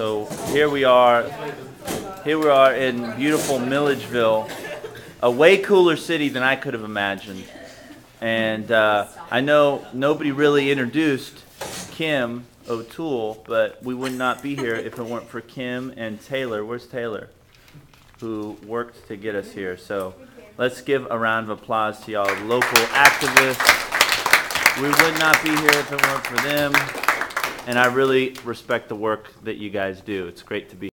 So here we are, here we are in beautiful Milledgeville, a way cooler city than I could have imagined. And uh, I know nobody really introduced Kim O'Toole, but we would not be here if it weren't for Kim and Taylor. Where's Taylor? Who worked to get us here. So let's give a round of applause to y'all, local activists. We would not be here if it weren't for them. And I really respect the work that you guys do. It's great to be